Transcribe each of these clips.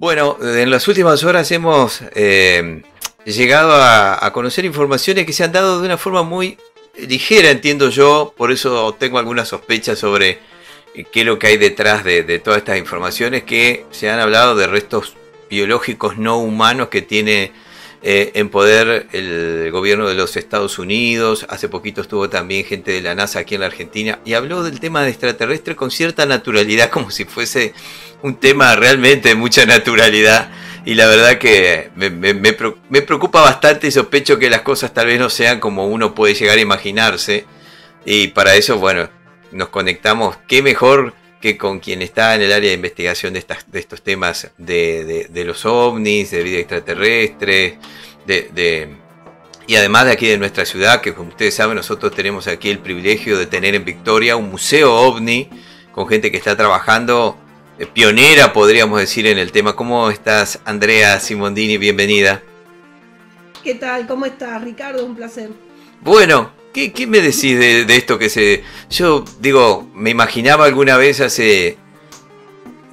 Bueno, en las últimas horas hemos eh, llegado a, conocer informaciones que se han dado de una forma muy ligera, entiendo yo, por eso tengo algunas sospechas sobre eh, qué es lo que hay detrás de, todas estas informaciones que se han hablado de restos biológicos no humanos que tiene eh, en poder el gobierno de los Estados Unidos. Hace poquito estuvo también gente de la NASA aquí en la Argentina y habló del tema de extraterrestre con cierta naturalidad, como si fuese un tema realmente de mucha naturalidad. Y la verdad que me, preocupa bastante y sospecho que las cosas tal vez no sean como uno puede llegar a imaginarse. Y para eso, bueno, nos conectamos. Qué mejor que con quien está en el área de investigación de, estas, de estos temas de, de, los ovnis, de vida extraterrestre, de, y además de aquí de nuestra ciudad, que como ustedes saben, nosotros tenemos aquí el privilegio de tener en Victoria un museo ovni con gente que está trabajando eh, pionera, podríamos decir, en el tema. ¿Cómo estás, Andrea Simondini? Bienvenida. ¿Qué tal? ¿Cómo estás, Ricardo? Un placer. Bueno, ¿qué, me decís de, esto que se... Yo digo, me imaginaba alguna vez hace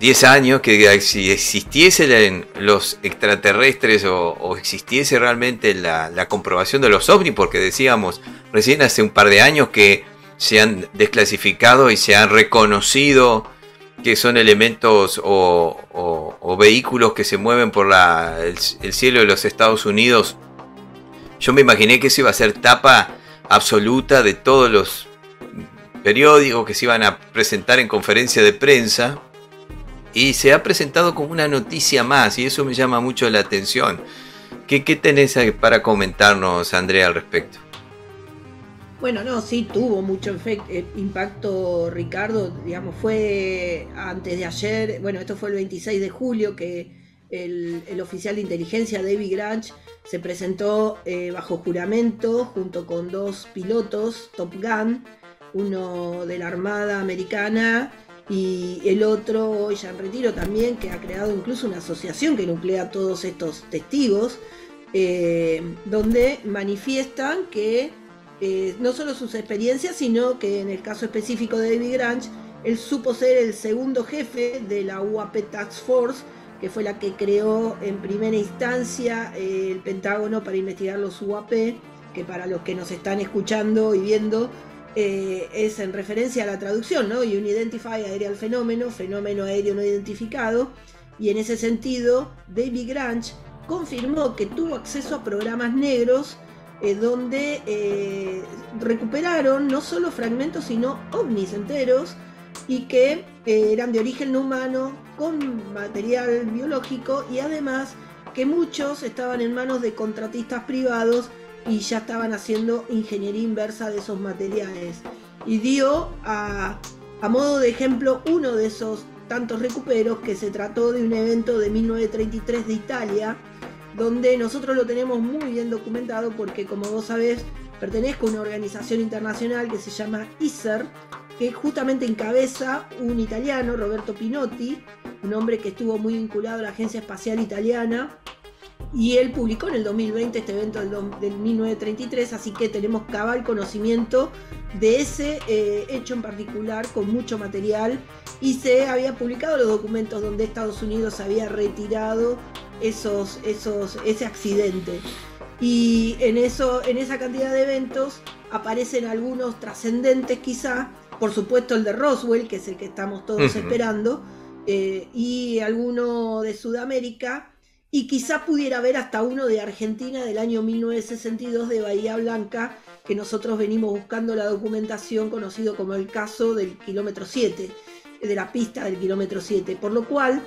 10 años que si existiesen los extraterrestres o, existiese realmente la, comprobación de los ovnis, porque decíamos recién hace un par de años que se han desclasificado y se han reconocido que son elementos o, vehículos que se mueven por el, cielo de los Estados Unidos, yo me imaginé que eso iba a ser tapa absoluta de todos los periódicos que se iban a presentar en conferencia de prensa y se ha presentado como una noticia más y eso me llama mucho la atención. ¿Qué, qué tenés para comentarnos, Andrea, al respecto? Bueno, no, sí tuvo mucho eh, impacto Ricardo, digamos, fue antes de ayer, bueno, esto fue el 26 de julio que el, oficial de inteligencia David Granch se presentó eh, bajo juramento junto con dos pilotos Top Gun, uno de la Armada Americana y el otro hoy ya en retiro también, que ha creado incluso una asociación que nuclea todos estos testigos, eh, donde manifiestan que eh, no solo sus experiencias, sino que en el caso específico de David Granch, él supo ser el segundo jefe de la UAP Task Force, que fue la que creó en primera instancia eh, el Pentágono para investigar los UAP, que para los que nos están escuchando y viendo eh, es en referencia a la traducción, ¿no? Unidentified Aerial Fenómeno, fenómeno aéreo no identificado, y en ese sentido, David Granch confirmó que tuvo acceso a programas negros eh, donde recuperaron no solo fragmentos, sino ovnis enteros y que eh, eran de origen humano, con material biológico y además que muchos estaban en manos de contratistas privados y ya estaban haciendo ingeniería inversa de esos materiales. Y dio a, a modo de ejemplo uno de esos tantos recuperos que se trató de un evento de 1933 de Italia, donde nosotros lo tenemos muy bien documentado porque como vos sabés pertenezco a una organización internacional que se llama ISER, que justamente encabeza un italiano, Roberto Pinotti, un hombre que estuvo muy vinculado a la Agencia Espacial Italiana, y él publicó en el 2020 este evento del, 1933, así que tenemos cabal conocimiento de ese eh, hecho en particular con mucho material y se había publicado los documentos donde Estados Unidos había retirado esos, esos, ese accidente. Y en, eso, en esa cantidad de eventos aparecen algunos trascendentes quizá, por supuesto el de Roswell, que es el que estamos todos esperando, eh, y alguno de Sudamérica, y quizá pudiera haber hasta uno de Argentina del año 1962 de Bahía Blanca, que nosotros venimos buscando la documentación conocido como el caso del kilómetro 7, de la pista del kilómetro 7, por lo cual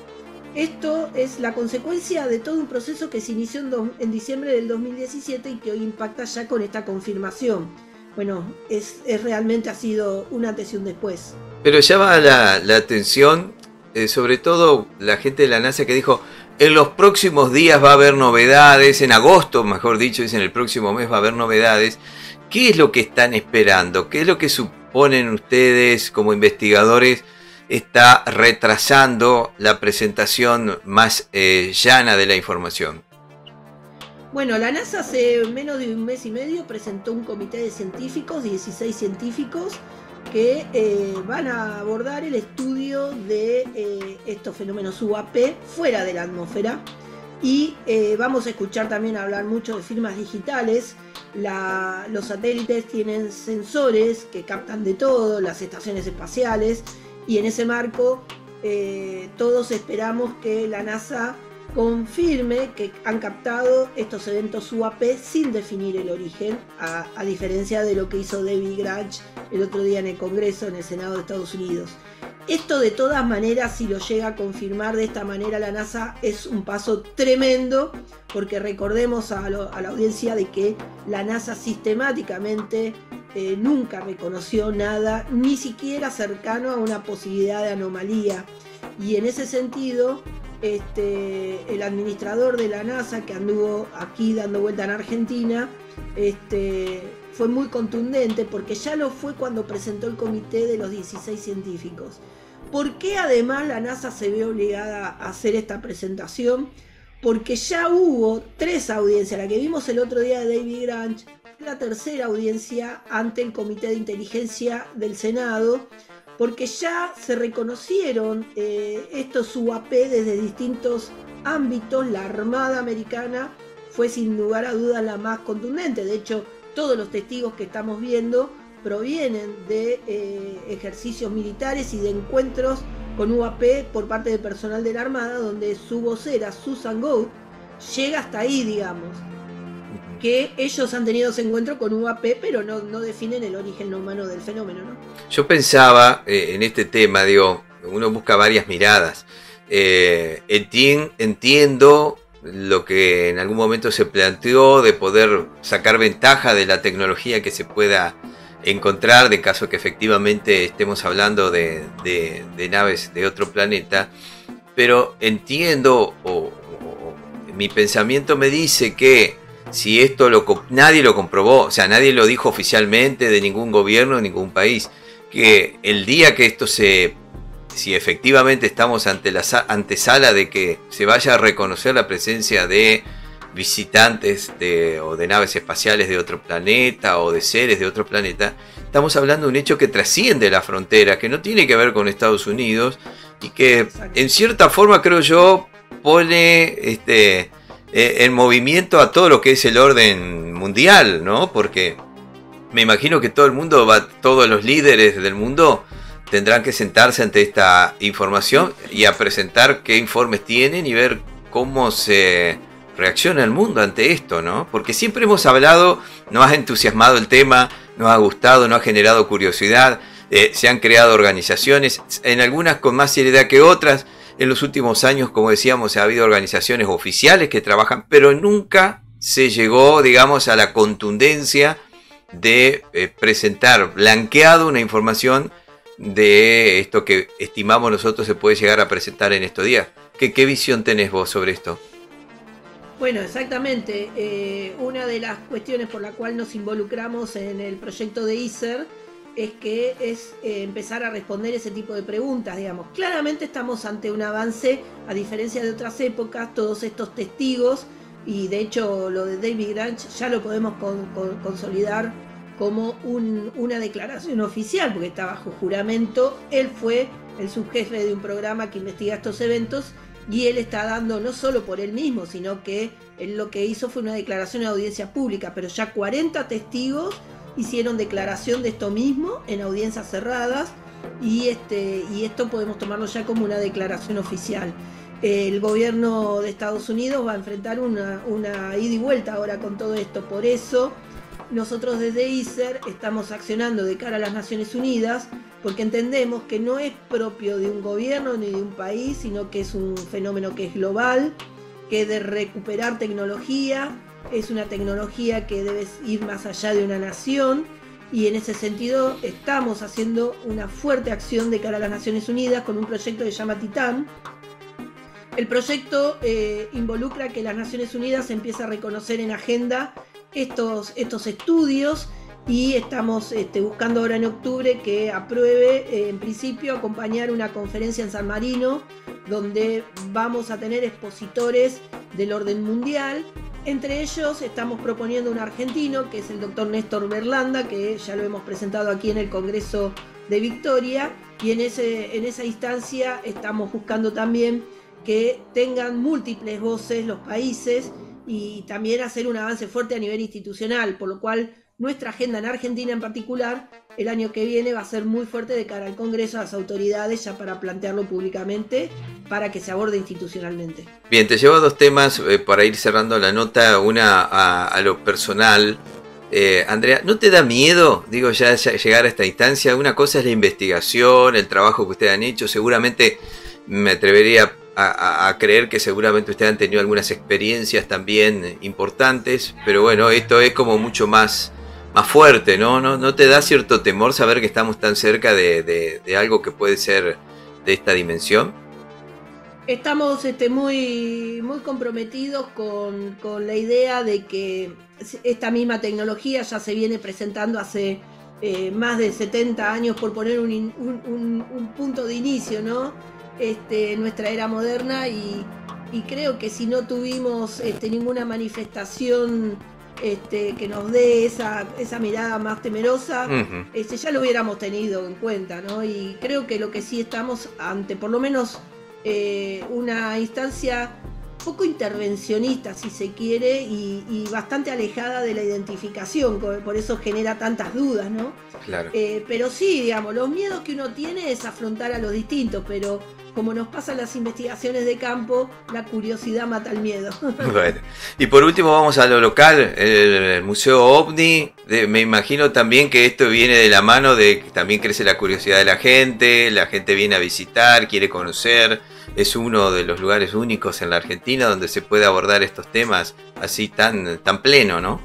esto es la consecuencia de todo un proceso que se inició en, diciembre del 2017 y que hoy impacta ya con esta confirmación. Bueno, es, realmente ha sido un antes y un después. Pero llama la, atención, eh, sobre todo la gente de la NASA que dijo, en los próximos días va a haber novedades, en agosto, mejor dicho, en el próximo mes va a haber novedades. ¿Qué es lo que están esperando? ¿Qué es lo que suponen ustedes como investigadores? está retrasando la presentación más eh, llana de la información? Bueno, la NASA hace menos de un mes y medio presentó un comité de científicos, 16 científicos, que eh, van a abordar el estudio de eh, estos fenómenos UAP fuera de la atmósfera. Y eh, vamos a escuchar también hablar mucho de firmas digitales. los satélites tienen sensores que captan de todo, las estaciones espaciales, y en ese marco todos esperamos que la NASA confirme que han captado estos eventos UAP sin definir el origen, a, diferencia de lo que hizo David Granch el otro día en el Congreso, en el Senado de Estados Unidos. Esto de todas maneras, si lo llega a confirmar de esta manera la NASA, es un paso tremendo, porque recordemos a, la audiencia de que la NASA sistemáticamente eh, nunca reconoció nada, ni siquiera cercano a una posibilidad de anomalía. Y en ese sentido, este, el administrador de la NASA que anduvo aquí dando vuelta en Argentina, este, fue muy contundente porque ya lo fue cuando presentó el comité de los 16 científicos. ¿Por qué además la NASA se ve obligada a hacer esta presentación? Porque ya hubo tres audiencias, la que vimos el otro día de David Granch, la tercera audiencia ante el Comité de Inteligencia del Senado, porque ya se reconocieron eh, estos UAP desde distintos ámbitos. La Armada Americana fue sin lugar a dudas la más contundente. De hecho, todos los testigos que estamos viendo provienen de eh, ejercicios militares y de encuentros con UAP por parte del personal de la Armada, donde su vocera, Susan Gould, llega hasta ahí, digamos que ellos han tenido ese encuentro con UAP, pero no, definen el origen humano del fenómeno. ¿no? Yo pensaba eh, en este tema, digo, uno busca varias miradas. Eh, entiendo lo que en algún momento se planteó de poder sacar ventaja de la tecnología que se pueda encontrar de caso que efectivamente estemos hablando de, naves de otro planeta, pero entiendo o mi pensamiento me dice que si esto lo, nadie lo comprobó, o sea, nadie lo dijo oficialmente de ningún gobierno, de ningún país, que el día que esto se, si efectivamente estamos ante la antesala de que se vaya a reconocer la presencia de visitantes de, o de naves espaciales de otro planeta o de seres de otro planeta, estamos hablando de un hecho que trasciende la frontera, que no tiene que ver con Estados Unidos y que en cierta forma creo yo pone este, eh, en movimiento a todo lo que es el orden mundial, ¿no? Porque me imagino que todo el mundo va, todos los líderes del mundo tendrán que sentarse ante esta información y a presentar qué informes tienen y ver cómo se reacciona el mundo ante esto, ¿no? Porque siempre hemos hablado, nos ha entusiasmado el tema, nos ha gustado, nos ha generado curiosidad, eh, se han creado organizaciones, en algunas con más seriedad que otras, en los últimos años, como decíamos, ha habido organizaciones oficiales que trabajan, pero nunca se llegó, digamos, a la contundencia de eh, presentar blanqueado una información de esto que estimamos nosotros se puede llegar a presentar en estos días. ¿Qué, visión tenés vos sobre esto? Bueno, exactamente. Eh, una de las cuestiones por la cual nos involucramos en el proyecto de ISER es que es eh, empezar a responder ese tipo de preguntas, digamos. Claramente estamos ante un avance, a diferencia de otras épocas, todos estos testigos, y de hecho lo de David Granch ya lo podemos consolidar como una declaración oficial, porque está bajo juramento, él fue el subjefe de un programa que investiga estos eventos, y él está dando no solo por él mismo, sino que él lo que hizo fue una declaración de audiencia pública, pero ya 40 testigos hicieron declaración de esto mismo en audiencias cerradas y, este, y esto podemos tomarlo ya como una declaración oficial. El gobierno de Estados Unidos va a enfrentar una, una ida y vuelta ahora con todo esto, por eso nosotros desde ICER estamos accionando de cara a las Naciones Unidas porque entendemos que no es propio de un gobierno ni de un país, sino que es un fenómeno que es global, que de recuperar tecnología, es una tecnología que debe ir más allá de una nación y en ese sentido estamos haciendo una fuerte acción de cara a las Naciones Unidas con un proyecto que se llama Titán. El proyecto eh, involucra que las Naciones Unidas empiece a reconocer en agenda estos, estos estudios y estamos este, buscando ahora en octubre que apruebe eh, en principio acompañar una conferencia en San Marino donde vamos a tener expositores del orden mundial entre ellos estamos proponiendo un argentino, que es el doctor Néstor Berlanda, que ya lo hemos presentado aquí en el Congreso de victoria. Y en, ese, en esa instancia estamos buscando también que tengan múltiples voces los países y también hacer un avance fuerte a nivel institucional, por lo cual nuestra agenda en Argentina en particular el año que viene va a ser muy fuerte de cara al Congreso, a las autoridades, ya para plantearlo públicamente, para que se aborde institucionalmente. Bien, te llevo a dos temas eh, para ir cerrando la nota, una a, lo personal. Eh, Andrea, ¿no te da miedo, digo, ya llegar a esta instancia? Una cosa es la investigación, el trabajo que ustedes han hecho, seguramente me atrevería a, creer que seguramente ustedes han tenido algunas experiencias también importantes, pero bueno, esto es como mucho más más fuerte, ¿no? ¿no? ¿No te da cierto temor saber que estamos tan cerca de, algo que puede ser de esta dimensión? Estamos este, muy, muy comprometidos con, la idea de que esta misma tecnología ya se viene presentando hace eh, más de 70 años, por poner un, punto de inicio, ¿no? Este, nuestra era moderna y, creo que si no tuvimos este, ninguna manifestación este, que nos dé esa, esa mirada más temerosa, este, ya lo hubiéramos tenido en cuenta, ¿no? Y creo que lo que sí estamos ante, por lo menos, eh, una instancia poco intervencionista, si se quiere, y, bastante alejada de la identificación, por eso genera tantas dudas, ¿no? Claro. Eh, pero sí, digamos, los miedos que uno tiene es afrontar a los distintos, pero como nos pasan las investigaciones de campo, la curiosidad mata el miedo. bueno, y por último vamos a lo local, el Museo OVNI. me imagino también que esto viene de la mano de que también crece la curiosidad de la gente, la gente viene a visitar, quiere conocer. Es uno de los lugares únicos en la Argentina donde se puede abordar estos temas así tan, tan pleno, ¿no?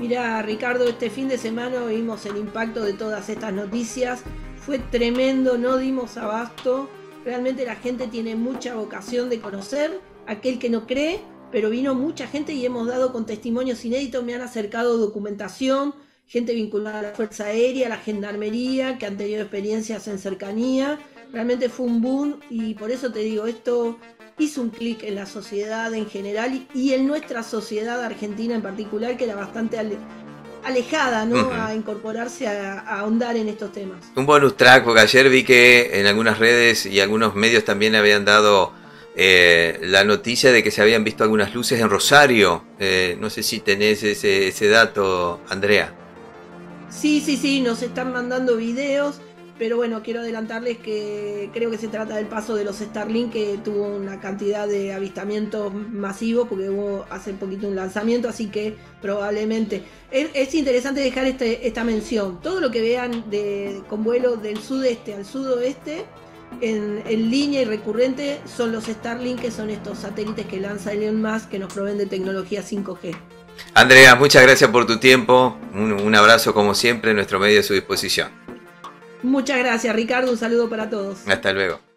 Mira, Ricardo, este fin de semana vimos el impacto de todas estas noticias. Fue tremendo, no dimos abasto Realmente la gente tiene mucha vocación de conocer, aquel que no cree, pero vino mucha gente y hemos dado con testimonios inéditos, me han acercado documentación, gente vinculada a la Fuerza Aérea, a la Gendarmería, que han tenido experiencias en cercanía. Realmente fue un boom y por eso te digo, esto hizo un clic en la sociedad en general y en nuestra sociedad argentina en particular, que era bastante alejada, ¿no? A incorporarse a, ahondar en estos temas. Un bonus track, porque ayer vi que en algunas redes y algunos medios también habían dado eh, la noticia de que se habían visto algunas luces en Rosario. Eh, no sé si tenés ese, ese dato, Andrea. Sí, sí, sí, nos están mandando videos. Pero bueno, quiero adelantarles que creo que se trata del paso de los Starlink, que tuvo una cantidad de avistamientos masivos, porque hubo hace poquito un lanzamiento, así que probablemente. Es, interesante dejar este, esta mención. Todo lo que vean con vuelo del sudeste al sudoeste, en, en, línea y recurrente, son los Starlink, que son estos satélites que lanza Elon Musk, que nos proveen de tecnología 5G. Andrea, muchas gracias por tu tiempo. Un, un abrazo como siempre, nuestro medio a su disposición. Muchas gracias, Ricardo. Un saludo para todos. Hasta luego.